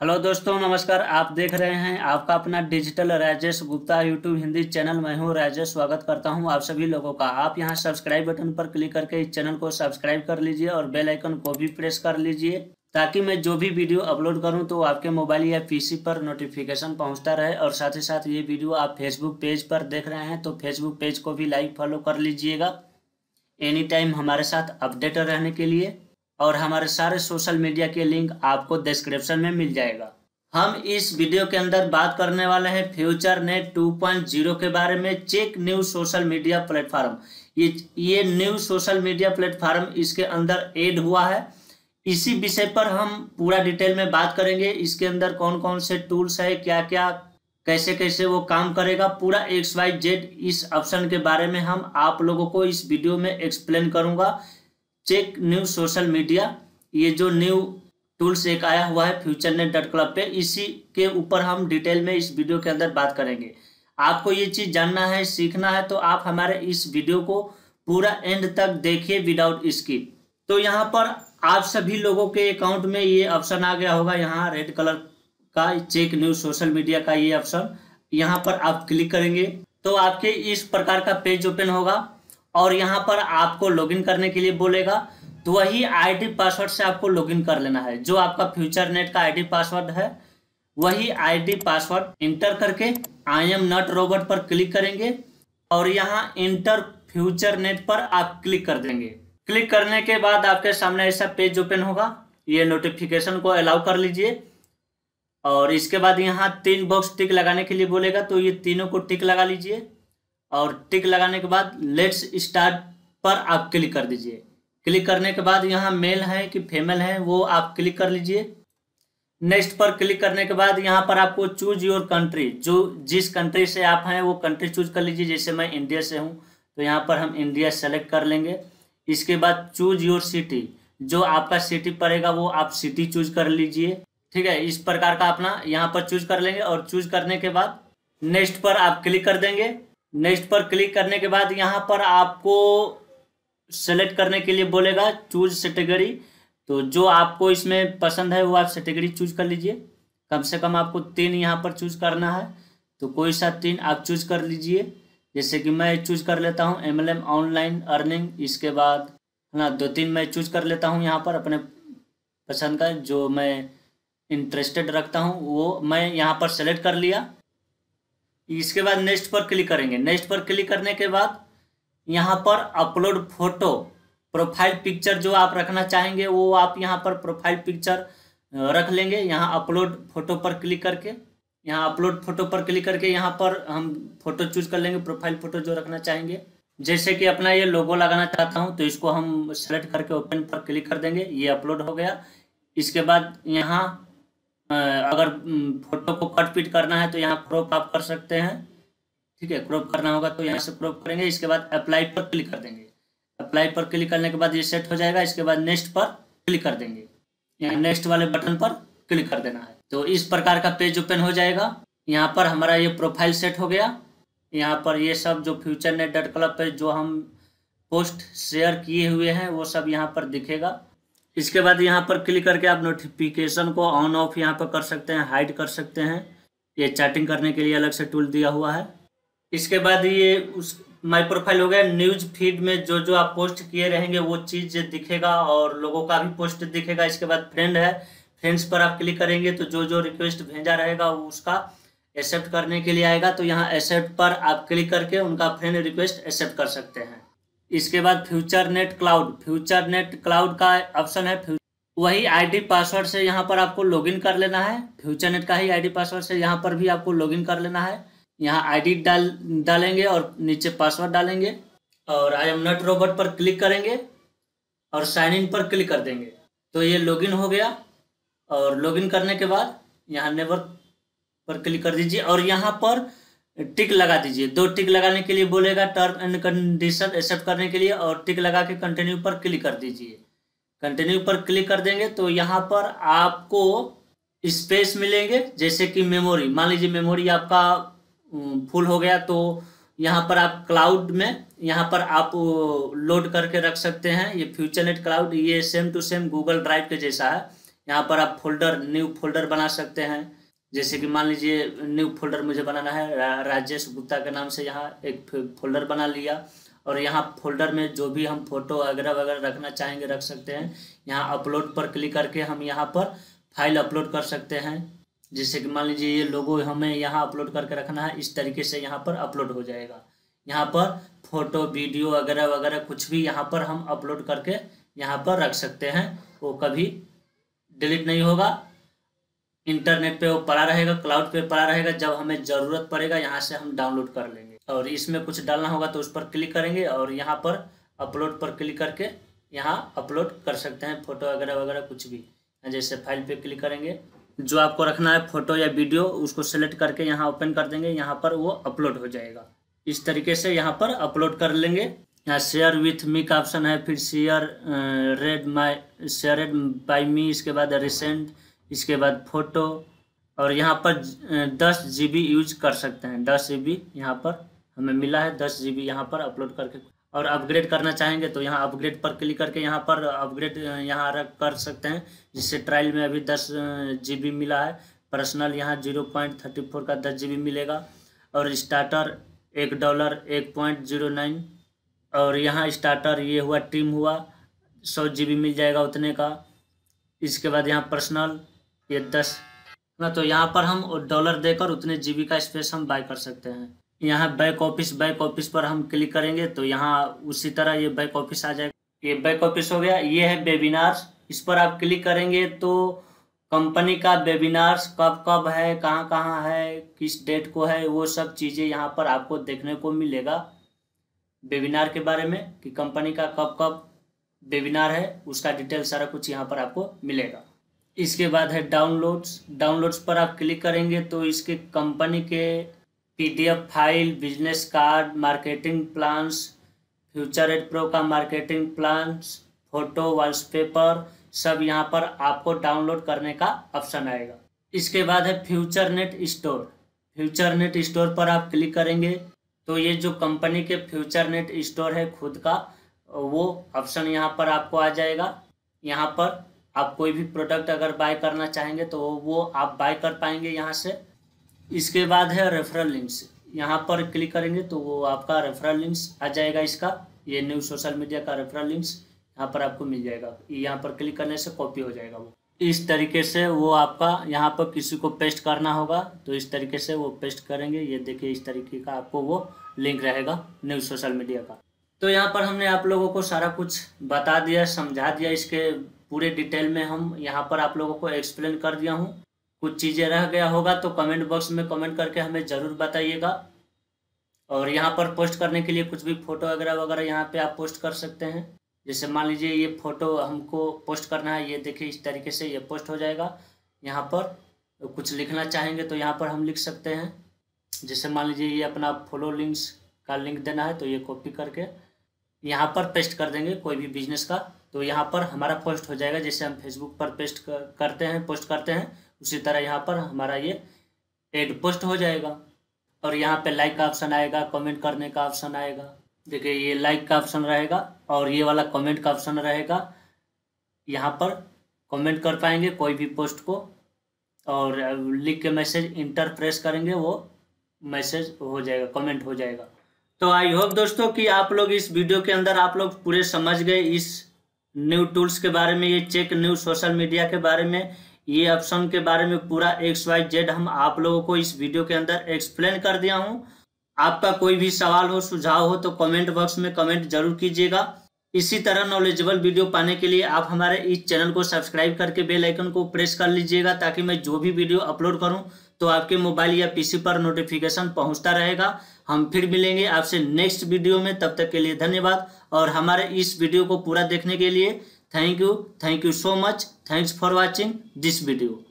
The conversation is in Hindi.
हेलो दोस्तों, नमस्कार। आप देख रहे हैं आपका अपना digital Rajesh Gupta YouTube Hindi channel. मैं हूँ राजेश, स्वागत करता हूँ आप सभी लोगों का। आप यहाँ सब्सक्राइब बटन पर क्लिक करके इस चैनल को सब्सक्राइब कर लीजिए और बेल आइकन को भी प्रेस कर लीजिए ताकि मैं जो भी वीडियो अपलोड करूँ तो आपके मोबाइल या पीसी पर नोटिफिकेशन पहुँचता रहे और साथ ही साथ ये वीडियो आप फेसबुक पेज पर देख रहे हैं तो फेसबुक पेज को भी लाइक फॉलो कर लीजिएगा। एनी टाइम हमारे साथ अपडेट रहने के लिए। और हमारे सारे सोशल मीडिया के लिंक आपको डिस्क्रिप्शन में मिल जाएगा। हम इस वीडियो के अंदर बात करने वाले हैं फ्यूचर नेट 2.0 के बारे में, check new social media platform. ये ये न्यू सोशल मीडिया प्लेटफॉर्म इसके अंदर एड हुआ है। इसी विषय पर हम पूरा डिटेल में बात करेंगे। इसके अंदर कौन कौन से टूल्स है क्या क्या कैसे कैसे वो काम करेगा, पूरा एक्स वाई जेड इस ऑप्शन के बारे में हम आप लोगों को इस वीडियो में एक्सप्लेन करूँगा। चेक न्यू सोशल मीडिया, ये जो न्यू टूल्स एक आया हुआ है फ्यूचर नेट डॉट क्लब पे, इसी के ऊपर हम डिटेल में इस वीडियो के अंदर बात करेंगे। आपको ये चीज़ जानना है, सीखना है तो आप हमारे इस वीडियो को पूरा एंड तक देखिए विदाउट स्किप तो यहाँ पर आप सभी लोगों के अकाउंट में ये ऑप्शन आ गया होगा, यहाँ रेड कलर का चेक न्यू सोशल मीडिया का ये ऑप्शन, यहाँ पर आप क्लिक करेंगे तो आपके इस प्रकार का पेज ओपन होगा। और यहाँ पर आपको लॉगिन करने के लिए बोलेगा तो वही आईडी पासवर्ड से आपको लॉगिन कर लेना है। जो आपका फ्यूचर नेट का आईडी पासवर्ड है, वही आईडी पासवर्ड इंटर करके आई एम नॉट रोबोट पर क्लिक करेंगे और यहाँ इंटर फ्यूचर नेट पर आप क्लिक कर देंगे। क्लिक करने के बाद आपके सामने ऐसा पेज ओपन होगा। ये नोटिफिकेशन को अलाउ कर लीजिए। और इसके बाद यहाँ तीन बॉक्स टिक लगाने के लिए बोलेगा तो ये तीनों को टिक लगा लीजिए। और टिक लगाने के बाद लेट्स स्टार्ट पर आप क्लिक कर दीजिए। क्लिक करने के बाद यहाँ मेल है कि फीमेल है, वो आप क्लिक कर लीजिए। नेक्स्ट पर क्लिक करने के बाद यहाँ पर आपको चूज़ योर कंट्री जो जिस कंट्री से आप हैं, वो कंट्री चूज़ कर लीजिए। जैसे मैं इंडिया से हूँ तो यहाँ पर हम इंडिया सेलेक्ट कर लेंगे। इसके बाद चूज़ योर सिटी जो आपका सिटी पड़ेगा, वो आप सिटी चूज़ कर लीजिए। ठीक है, इस प्रकार का अपना यहाँ पर चूज़ कर लेंगे और चूज़ करने के बाद नेक्स्ट पर आप क्लिक कर देंगे। नेक्स्ट पर क्लिक करने के बाद यहाँ पर आपको सेलेक्ट करने के लिए बोलेगा चूज़ सेटेगरी तो जो आपको इसमें पसंद है वो आप सेटेगरी चूज़ कर लीजिए। कम से कम आपको तीन यहाँ पर चूज़ करना है। तो कोई सा तीन आप चूज़ कर लीजिए। जैसे कि मैं चूज़ कर लेता हूँ M L M online earning इसके बाद, है ना, दो तीन मैं चूज़ कर लेता हूँ यहाँ पर अपने पसंद का जो मैं इंटरेस्टेड रखता हूँ, वो मैं यहाँ पर सेलेक्ट कर लिया। इसके बाद नेक्स्ट पर क्लिक करेंगे। नेक्स्ट पर क्लिक करने के बाद यहाँ पर अपलोड फ़ोटो प्रोफ़ाइल पिक्चर जो आप रखना चाहेंगे, वो आप यहाँ पर प्रोफ़ाइल पिक्चर रख लेंगे। यहाँ अपलोड फ़ोटो पर क्लिक करके, यहाँ अपलोड फ़ोटो पर क्लिक करके यहाँ पर हम फ़ोटो चूज़ कर लेंगे प्रोफ़ाइल फ़ोटो जो रखना चाहेंगे। जैसे कि अपना ये लोगो लगाना चाहता हूँ तो इसको हम सेलेक्ट करके ओपन पर क्लिक कर देंगे। ये अपलोड हो गया। इसके बाद यहाँ अगर फ़ोटो को कट पिट करना है तो यहाँ क्रॉप आप कर सकते हैं। ठीक है क्रॉप करना होगा तो यहाँ से क्रॉप करेंगे, इसके बाद अप्लाई पर क्लिक कर देंगे। अप्लाई पर क्लिक करने के बाद ये सेट हो जाएगा, इसके बाद नेक्स्ट पर क्लिक कर देंगे। यहाँ नेक्स्ट वाले बटन पर क्लिक कर देना है। तो इस प्रकार का पेज ओपन हो जाएगा। यहाँ पर हमारा ये प्रोफ़ाइल सेट हो गया। यहाँ पर ये सब जो फ्यूचर नेट डॉट क्लब पे जो हम पोस्ट शेयर किए हुए हैं, वो सब यहाँ पर दिखेगा। इसके बाद यहाँ पर क्लिक करके आप नोटिफिकेशन को ऑन ऑफ़ यहाँ पर कर सकते हैं हाइड कर सकते हैं। ये चैटिंग करने के लिए अलग से टूल दिया हुआ है। इसके बाद ये उस माई प्रोफ़ाइल हो गया। न्यूज़ फ़ीड में जो जो आप पोस्ट किए रहेंगे, वो चीज़ दिखेगा और लोगों का भी पोस्ट दिखेगा। इसके बाद फ्रेंड है फ्रेंड्स पर आप क्लिक करेंगे तो जो जो रिक्वेस्ट भेजा रहेगा, वो उसका एक्सेप्ट करने के लिए आएगा। तो यहाँ एक्सेप्ट पर आप क्लिक करके उनका फ्रेंड रिक्वेस्ट एक्सेप्ट कर सकते हैं। इसके बाद future net cloud. Future net cloud का ऑप्शन है वही आईडी पासवर्ड से यहाँ पर आपको लॉगिन कर लेना है। फ्यूचर नेट का ही आईडी पासवर्ड से यहाँ पर भी आपको लॉगिन कर लेना है। यहाँ आईडी डाल, डालेंगे और नीचे पासवर्ड डालेंगे। और आई एम नॉट रोबोट पर क्लिक करेंगे और साइन इन पर क्लिक कर देंगे। तो ये लॉगिन हो गया। और लॉगिन करने के बाद यहाँ नेवर पर क्लिक कर दीजिए। और यहाँ पर टिक लगा दीजिए। दो टिक लगाने के लिए बोलेगा, टर्म एंड कंडीशन एक्सेप्ट करने के लिए और टिक लगा के कंटिन्यू पर क्लिक कर दीजिए। कंटिन्यू पर क्लिक कर देंगे तो यहाँ पर आपको स्पेस मिलेंगे, जैसे कि मेमोरी। मान लीजिए मेमोरी आपका फुल हो गया तो यहाँ पर आप क्लाउड में, यहाँ पर आप लोड करके रख सकते हैं। ये फ्यूचर नेट क्लाउड, ये same to same Google drive के जैसा है। यहाँ पर आप फोल्डर, न्यू फोल्डर बना सकते हैं। जैसे कि मान लीजिए न्यू फोल्डर मुझे बनाना है रा, राजेश गुप्ता के नाम से यहाँ एक फोल्डर बना लिया। और यहाँ फोल्डर में जो भी हम फ़ोटो वगैरह वगैरह रखना चाहेंगे रख सकते हैं। यहाँ अपलोड पर क्लिक करके हम यहाँ पर फ़ाइल अपलोड कर सकते हैं। जैसे कि मान लीजिए ये लोगो हमें यहाँ अपलोड करके रखना है इस तरीके से यहाँ पर अपलोड हो जाएगा। यहाँ पर फ़ोटो वीडियो वगैरह वगैरह कुछ भी यहाँ पर हम अपलोड करके यहाँ पर रख सकते हैं। वो कभी डिलीट नहीं होगा। इंटरनेट पे वो पड़ा रहेगा, क्लाउड पे पड़ा रहेगा, जब हमें ज़रूरत पड़ेगा, यहाँ से हम डाउनलोड कर लेंगे। और इसमें कुछ डालना होगा तो उस पर क्लिक करेंगे और यहाँ पर अपलोड पर क्लिक करके यहाँ अपलोड कर सकते हैं फ़ोटो वगैरह वगैरह कुछ भी। जैसे फ़ाइल पे क्लिक करेंगे, जो आपको रखना है फ़ोटो या वीडियो, उसको सेलेक्ट करके यहाँ ओपन कर देंगे, यहाँ पर वो अपलोड हो जाएगा। इस तरीके से यहाँ पर अपलोड कर लेंगे। यहाँ शेयर विथ मी का ऑप्शन है, फिर shared my share by me इसके बाद रिसेंट इसके बाद फ़ोटो, और यहाँ पर दस जी यूज़ कर सकते हैं। दस जी बी यहाँ पर हमें मिला है, दस जी बी यहाँ पर अपलोड करके। और अपग्रेड करना चाहेंगे तो यहाँ अपग्रेड पर क्लिक करके यहाँ पर अपग्रेड यहाँ रख, कर सकते हैं, जिससे ट्रायल में अभी दस जी मिला है। पर्सनल यहाँ ज़ीरो पॉइंट थर्टी फोर का दस जी मिलेगा। और स्टार्टर एक डॉलर एक पॉइंट ज़ीरो नाइन। और यहाँ स्टार्टर ये हुआ, टीम हुआ, सौ जी मिल जाएगा उतने का। इसके बाद यहाँ पर्सनल ये दस। ना तो यहाँ पर हम डॉलर देकर उतने जीबी का स्पेस हम बाय कर सकते हैं। यहाँ बैक ऑफ़िस बैक ऑफ़िस पर हम क्लिक करेंगे तो यहाँ उसी तरह ये बैक ऑफ़िस आ जाएगा। ये बैक ऑफ़िस हो गया, ये है वेबिनार्स इस पर आप क्लिक करेंगे तो कंपनी का वेबिनार्स कब कब है, कहाँ कहाँ है, किस डेट को है, वो सब चीज़ें यहाँ पर आपको देखने को मिलेगा वेबिनार के बारे में कि कंपनी का कब कब वेबिनार है, उसका डिटेल सारा कुछ यहाँ पर आपको मिलेगा। इसके बाद है डाउनलोड्स डाउनलोड्स पर आप क्लिक करेंगे तो इसके कंपनी के PDF file business card marketing plans future ad pro का मार्केटिंग प्लान्स फ़ोटो वॉलपेपर सब यहाँ पर आपको डाउनलोड करने का ऑप्शन आएगा। इसके बाद है future net store future net store पर आप क्लिक करेंगे तो ये जो कंपनी के फ्यूचर नेट स्टोर है खुद का, वो ऑप्शन यहाँ पर आपको आ जाएगा। यहाँ पर आप कोई भी प्रोडक्ट अगर बाय करना चाहेंगे तो वो आप बाय कर पाएँगे यहाँ से। इसके बाद है रेफरल लिंक्स यहाँ पर क्लिक करेंगे तो वो आपका रेफरल लिंक्स आ जाएगा इसका। ये न्यू सोशल मीडिया का रेफरल लिंक्स यहाँ पर आपको मिल जाएगा। यहाँ पर क्लिक करने से कॉपी हो जाएगा वो। इस तरीके से वो आपका यहाँ पर किसी को पेस्ट करना होगा तो इस तरीके से वो पेस्ट करेंगे। ये देखिए इस तरीके का आपको वो लिंक रहेगा न्यू सोशल मीडिया का। तो यहाँ पर हमने आप लोगों को सारा कुछ बता दिया, समझा दिया। इसके पूरे डिटेल में हम यहाँ पर आप लोगों को एक्सप्लेन कर दिया हूँ। कुछ चीज़ें रह गया होगा तो कमेंट बॉक्स में कमेंट करके हमें ज़रूर बताइएगा। और यहाँ पर पोस्ट करने के लिए कुछ भी फ़ोटो वगैरह वगैरह यहाँ पे आप पोस्ट कर सकते हैं। जैसे मान लीजिए ये फ़ोटो हमको पोस्ट करना है, ये देखिए इस तरीके से ये पोस्ट हो जाएगा। यहाँ पर कुछ लिखना चाहेंगे तो यहाँ पर हम लिख सकते हैं। जैसे मान लीजिए ये अपना फॉलो लिंक्स का लिंक देना है तो ये कॉपी करके यहाँ पर पेस्ट कर देंगे कोई भी बिज़नेस का। तो यहाँ पर हमारा पोस्ट हो जाएगा, जैसे हम फेसबुक पर पेस्ट करते हैं पोस्ट करते हैं, उसी तरह यहाँ पर हमारा ये एड पोस्ट हो जाएगा। और यहाँ पे लाइक का ऑप्शन आएगा कमेंट करने का ऑप्शन आएगा। देखिए, ये लाइक का ऑप्शन रहेगा और ये वाला कमेंट का ऑप्शन रहेगा। यहाँ पर कमेंट कर पाएँगे कोई भी पोस्ट को और लिख के मैसेज इंटर प्रेस करेंगे, वो मैसेज हो जाएगा कमेंट हो जाएगा। तो आई होप दोस्तों कि आप लोग इस वीडियो के अंदर आप लोग पूरे समझ गए, इस न्यू टूल्स के बारे में, ये चेक न्यू सोशल मीडिया के बारे में, ये ऑप्शन के बारे में पूरा एक्स वाई जेड हम आप लोगों को इस वीडियो के अंदर एक्सप्लेन कर दिया हूँ। आपका कोई भी सवाल हो, सुझाव हो तो कमेंट बॉक्स में कमेंट ज़रूर कीजिएगा। इसी तरह नॉलेजेबल वीडियो पाने के लिए आप हमारे इस चैनल को सब्सक्राइब करके बेल आइकन को प्रेस कर लीजिएगा ताकि मैं जो भी वीडियो अपलोड करूँ तो आपके मोबाइल या पीसी पर नोटिफिकेशन पहुँचता रहेगा। हम फिर मिलेंगे आपसे नेक्स्ट वीडियो में, तब तक के लिए धन्यवाद और हमारे इस वीडियो को पूरा देखने के लिए thank you thank you so much thanks for watching this video.